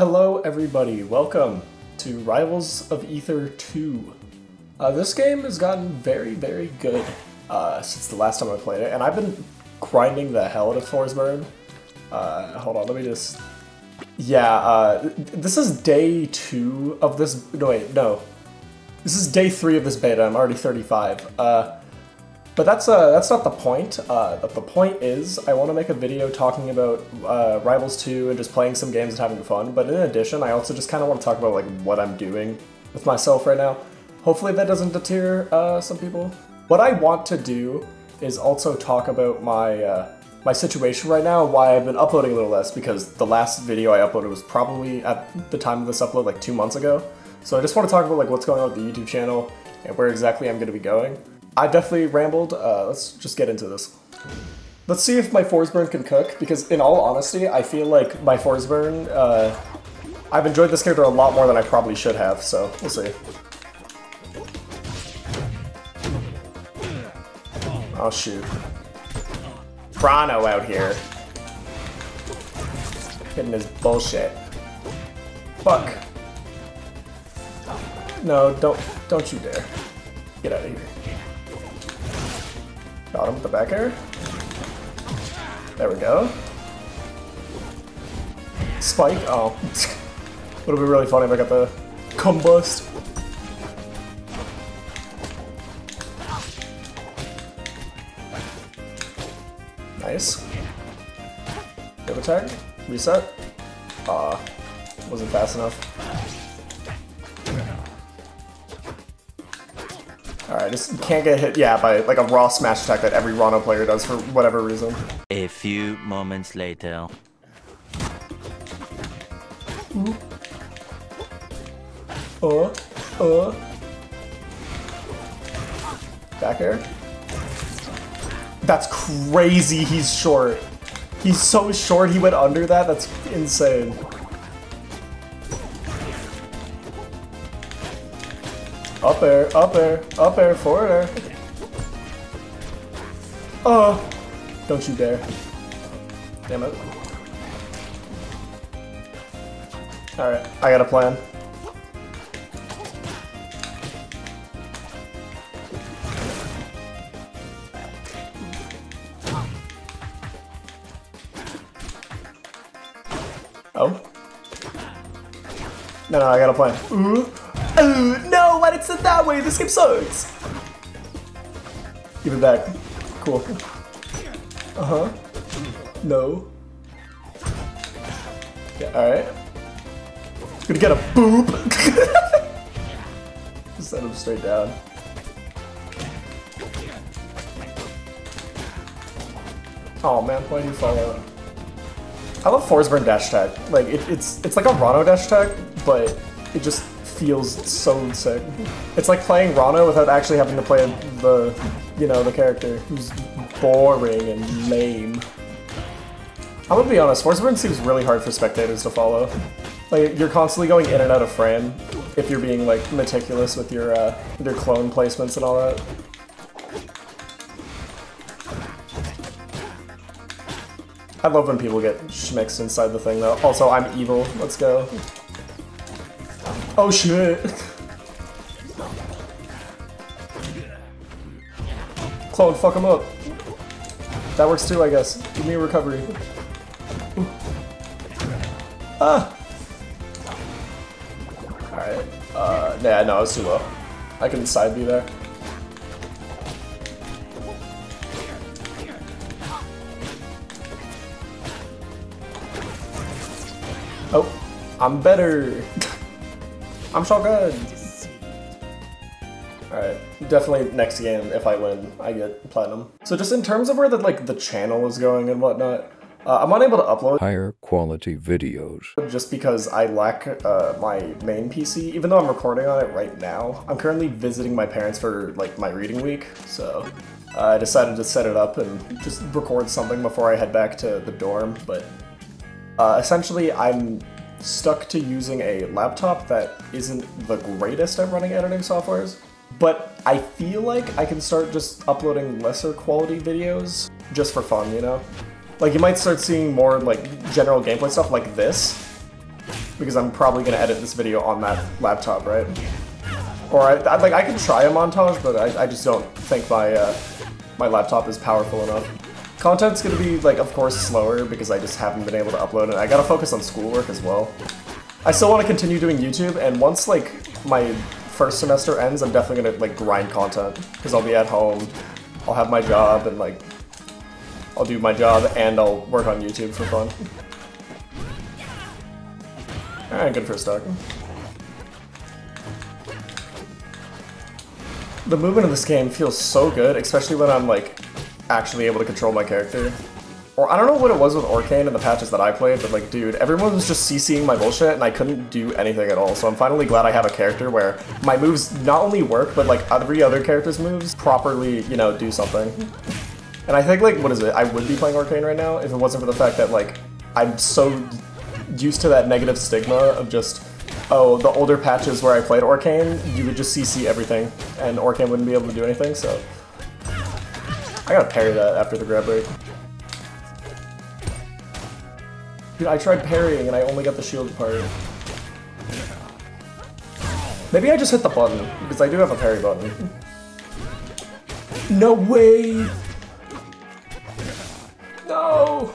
Hello everybody, welcome to Rivals of Aether 2. Uh, this game has gotten very, very good uh, since the last time I played it, and I've been grinding the hell out of Forsburn. Uh, hold on, let me just... Yeah, uh, this is day two of this... No, wait, no. This is day three of this beta, I'm already 35. But that's uh, that's not the point. Uh, the, point is, I want to make a video talking about uh, Rivals 2 and just playing some games and having fun. But in addition, I also just kind of want to talk about like what I'm doing with myself right now. Hopefully that doesn't deter uh, some people. What I want to do is also talk about my uh, my situation right now why I've been uploading a little less because the last video I uploaded was probably at the time of this upload like two months ago. So I just want to talk about like what's going on with the YouTube channel and where exactly I'm going to be going. I definitely rambled. Uh, let's just get into this. Let's see if my Forsburn can cook, because in all honesty, I feel like my Forsburn, uh, I've enjoyed this character a lot more than I probably should have, so we'll see. Oh shoot. Ranno out here. Getting his bullshit. Fuck. No, don't, don't you dare. Get out of here. Got him with the back air. There we go. Spike. Oh. Would have been really funny if I got the combust. Nice. Good attack. Reset. Ah, uh, wasn't fast enough. Just can't get hit, yeah, by like a raw smash attack that every Ranno player does for whatever reason. A few moments later. Ooh. Oh, uh. Back air. That's crazy he's short. He's so short he went under that, that's insane. Up air, up air, up air, forward air. Oh, don't you dare. Damn it. Alright, I got a plan. Oh. No, no, I got a plan. Ooh. Oh, no, why did it that way? This game sucks. Give it back. Cool. Uh-huh. No. Yeah, alright. Gonna get a boop. Set him straight down. Oh man, why do you fall out? I love Forsburn dash attack. Like it, it's it's like a Ranno dash attack, but it just feels so sick. It's like playing Ranno without actually having to play the, you know, the character who's boring and lame. I'm gonna be honest, Forsburn seems really hard for spectators to follow. Like, you're constantly going in and out of frame if you're being, like, meticulous with your, uh, your clone placements and all that. I love when people get schmixed inside the thing, though. Also, I'm evil. Let's go. Oh shit! Clone, fuck him up. That works too, I guess. Give me a recovery. Ah! Alright. Uh, nah, no, it's too low. I can side B there. Oh, I'm better. I'm so good. Alright, definitely next game, if I win, I get platinum. So just in terms of where the like the channel is going and whatnot, uh, I'm unable to upload higher quality videos. Just because I lack uh, my main PC, even though I'm recording on it right now. I'm currently visiting my parents for like my reading week, so uh, I decided to set it up and just record something before I head back to the dorm, but uh, essentially I'm stuck to using a laptop that isn't the greatest at running editing softwares, but I feel like I can start just uploading lesser quality videos just for fun, you know? Like you might start seeing more like general gameplay stuff like this, because I'm probably gonna edit this video on that laptop, right? Or I, I like I can try a montage, but I, I just don't think my uh, my laptop is powerful enough. Content's gonna be like, of course, slower because I just haven't been able to upload it. I gotta focus on schoolwork as well. I still want to continue doing YouTube, and once like my first semester ends, I'm definitely gonna like grind content because I'll be at home, I'll have my job, and like I'll do my job and I'll work on YouTube for fun. Alright, good for a start. The movement of this game feels so good, especially when I'm like actually able to control my character. Or I don't know what it was with Orcane in the patches that I played, but like, dude, everyone was just CCing my bullshit and I couldn't do anything at all. So I'm finally glad I have a character where my moves not only work, but like every other character's moves properly, you know, do something. And I think like, what is it? I would be playing Orcane right now if it wasn't for the fact that like, I'm so used to that negative stigma of just, oh, the older patches where I played Orcane, you would just CC everything and Orcane wouldn't be able to do anything, so. I gotta parry that after the grab break. Dude, I tried parrying and I only got the shield part. Maybe I just hit the button, because I do have a parry button. No way! No!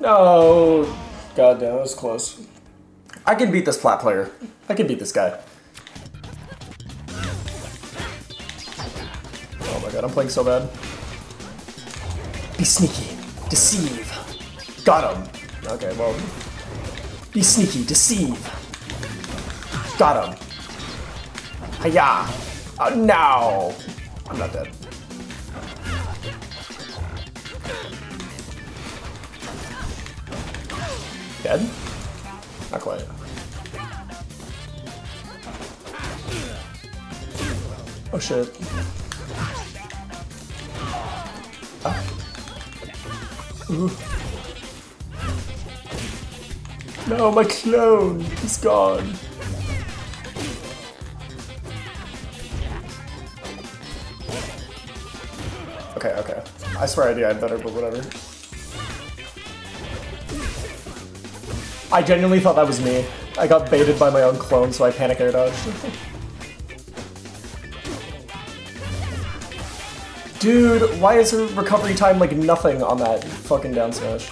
No! God damn, that was close. I can beat this plat player. I can beat this guy. Oh my god, I'm playing so bad. Be sneaky. Deceive. Got him. Okay, well. Be sneaky. Deceive. Got him. Hiya. Uh, oh, no. I'm not dead. Dead? Not quite. Oh shit. Ah. No, my clone! He's gone. Okay, okay. I swear I did better, but whatever. I genuinely thought that was me. I got baited by my own clone, so I panic air dodged. Dude, why is her recovery time like nothing on that fucking down smash?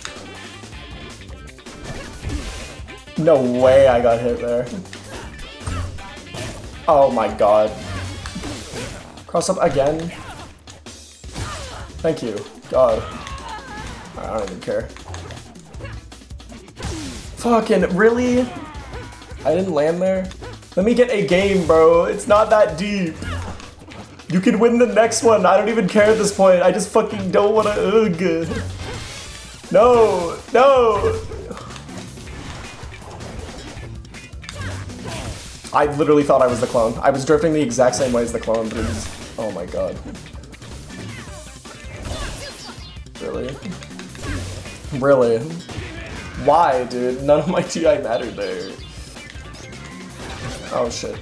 No way I got hit there. Oh my god. Cross up again? Thank you. God. I don't even care. Fucking, really? I didn't land there? Let me get a game, bro. It's not that deep. You can win the next one. I don't even care at this point. I just fucking don't want to. Ugh. No, no. I literally thought I was the clone. I was drifting the exact same way as the clone, but it was. Oh my god. Really? Really? Why, dude? None of my TI mattered there. Oh shit.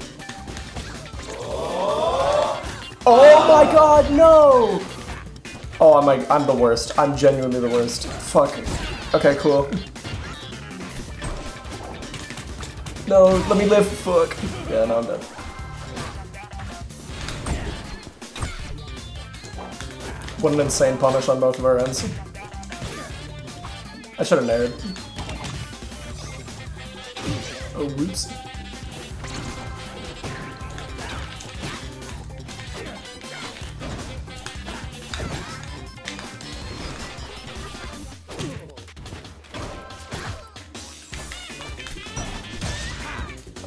Oh my god, no! Oh, I'm like, I'm the worst. I'm genuinely the worst. Fuck. Okay, cool. No, let me live. Fuck. Yeah, no, I'm dead. What an insane punish on both of our ends. I should have nared. Oh, whoops.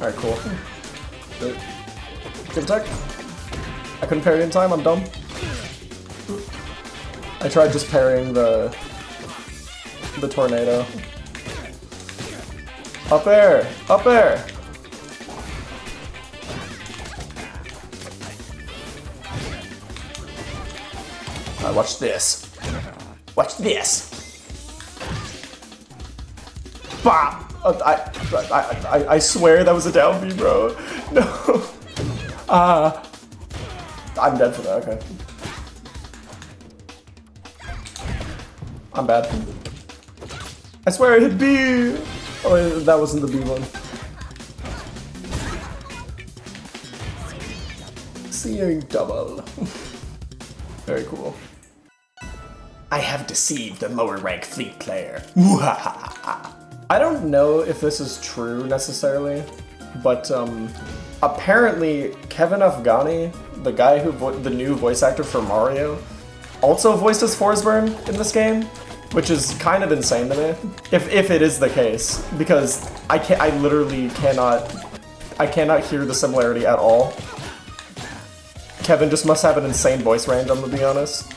Alright, cool. Good. Good attack. I couldn't parry in time, I'm dumb. I tried just parrying the the tornado. Up there! Up there! Alright, watch this. Watch this! Bop! Uh, I, I, I, I swear that was a down B, bro. No. Ah. I'm dead for that, okay. I'm bad. I swear I hit B! Oh, that wasn't the B one. Seeing double. Very cool. I have deceived the lower rank fleet player. I don't know if this is true necessarily, but um, apparently Kevin Afghani, the guy who the new voice actor for Mario, also voiced as Forsburn in this game, which is kind of insane to me. If if it is the case, because I can I literally cannot I cannot hear the similarity at all. Kevin just must have an insane voice range, I'm gonna be honest.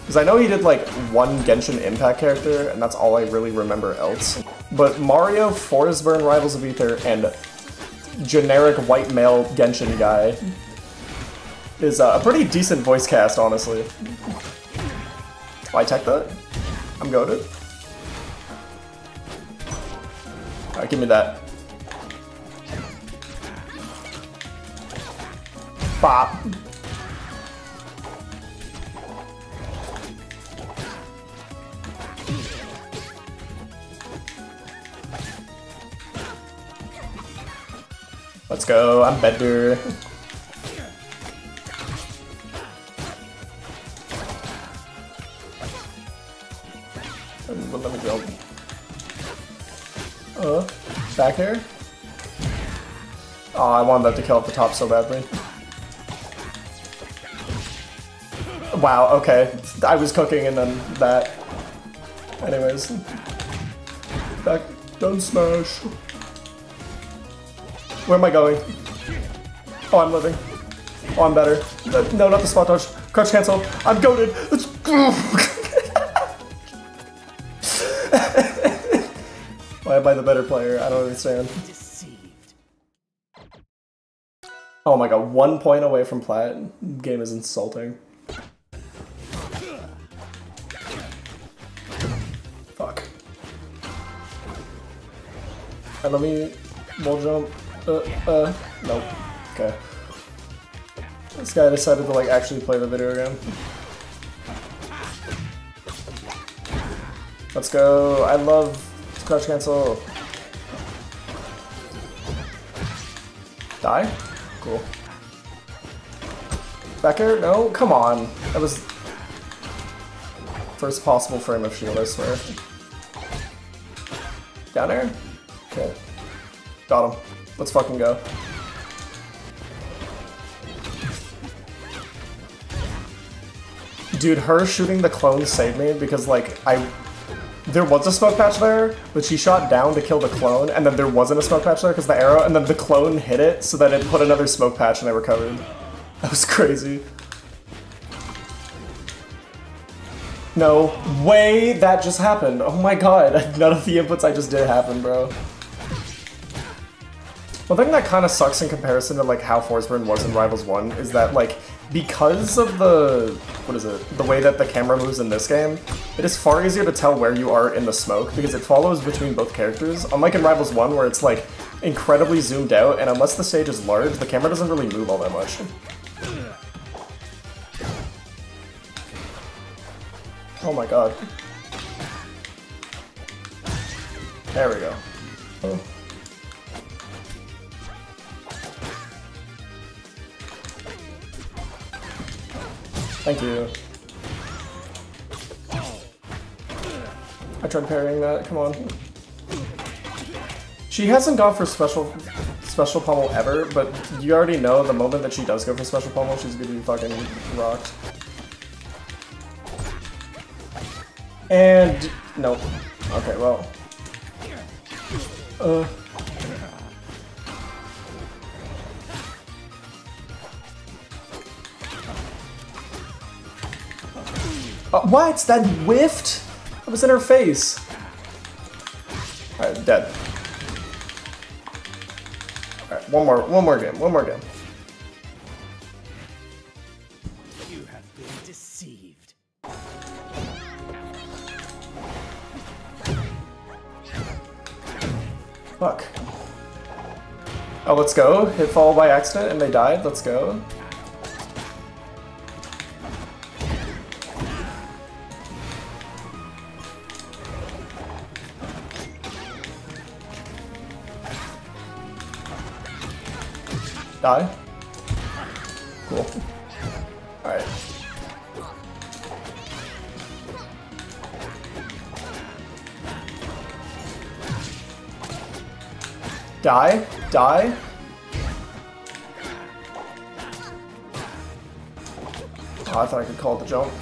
Because I know he did like one Genshin Impact character, and that's all I really remember else. But Mario, Forsburn, Rivals of Aether, and generic white male Genshin guy is uh, a pretty decent voice cast, honestly. I tech that? I'm goaded. Alright, give me that. Bop. Let's go, I'm better. back here? Oh, I wanted that to kill at the top so badly. Wow, okay. I was cooking and then that. Anyways. Back, don't smash. Where am I going? Oh, I'm living. Oh, I'm better. No, not the spot dodge. Crouch cancel. I'm goaded. Let's. Am the better player? I don't understand. Oh my god, one point away from plat. Game is insulting. Fuck. Alright, let me wall jump. Uh, uh, nope. Okay. This guy decided to like actually play the video game. Let's go. I love crouch cancel. Die? Cool. Back air? No? Come on. That was first possible frame of shield, I swear. Down air? Okay. Got him. Let's fucking go. Dude, her shooting the clone saved me because, like, I... There was a smoke patch there, but she shot down to kill the clone, and then there wasn't a smoke patch there because the arrow, and then the clone hit it, so that it put another smoke patch and they recovered. That was crazy. No way that just happened. Oh my god, none of the inputs I just did happen, bro. One thing that kind of sucks in comparison to like how Forsburn was in Rivals 1 is that like because of the what is it the way that the camera moves in this game it is far easier to tell where you are in the smoke because it follows between both characters. Unlike in Rivals 1 where it's like incredibly zoomed out and unless the stage is large the camera doesn't really move all that much. Oh my god. There we go. oh. Thank you. I tried parrying that, come on. She hasn't gone for special special pummel ever, but you already know the moment that she does go for special pummel, she's gonna be fucking rocked. And nope. Okay, well. Uh Uh, what? That whiffed? That was in her face. Alright, dead. Alright, one more, one more game, one more game. You have been deceived. Fuck. Oh, let's go. Hit fall by accident and they died. Let's go. Die. Cool. Alright. Die. Die. Oh, I thought I could call the jump.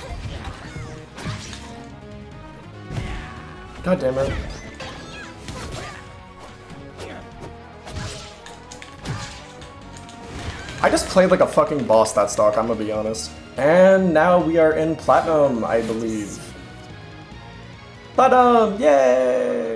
God damn it. I just played like a fucking boss that stock, I'm gonna be honest. And now we are in Platinum, I believe. Platinum! Yay!